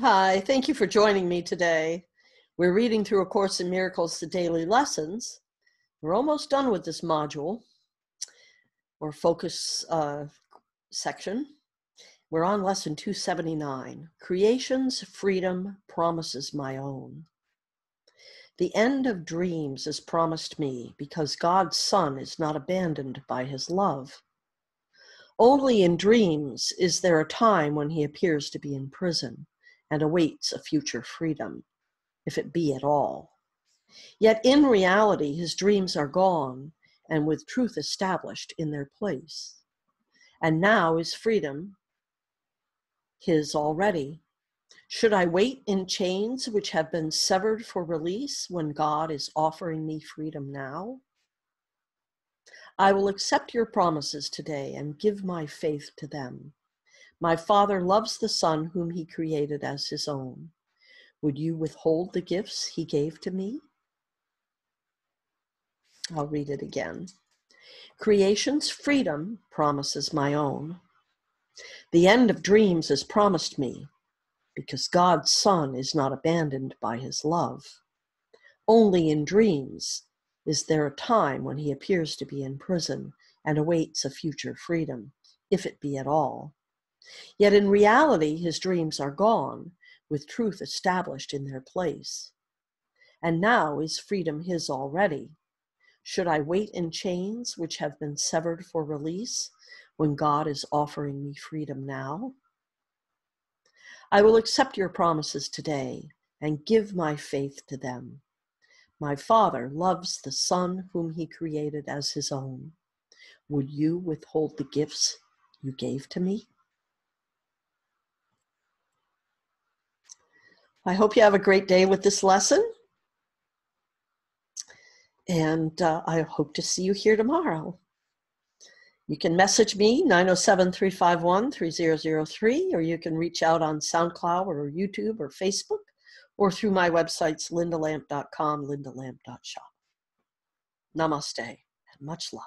Hi, thank you for joining me today. We're reading through A Course in Miracles, the daily lessons. We're almost done with this module or focus uh, section. We're on lesson 279 Creation's Freedom Promises My Own. The end of dreams is promised me because God's Son is not abandoned by his love. Only in dreams is there a time when he appears to be in prison and awaits a future freedom, if it be at all. Yet in reality, his dreams are gone and with truth established in their place. And now is freedom his already. Should I wait in chains which have been severed for release when God is offering me freedom now? I will accept your promises today and give my faith to them. My Father loves the Son whom he created as his own. Would you withhold the gifts he gave to me? I'll read it again. Creation's freedom promises my own. The end of dreams is promised me because God's Son is not abandoned by his love. Only in dreams is there a time when he appears to be in prison and awaits a future freedom, if it be at all. Yet in reality, his dreams are gone, with truth established in their place. And now is freedom his already. Should I wait in chains which have been severed for release when God is offering me freedom now? I will accept your promises today and give my faith to them. My Father loves the Son whom he created as his own. Would you withhold the gifts you gave to me? I hope you have a great day with this lesson. And uh, I hope to see you here tomorrow. You can message me, 907 351 3003, or you can reach out on SoundCloud or YouTube or Facebook, or through my websites, lyndalamp.com, lyndalamp.shop. Namaste and much love.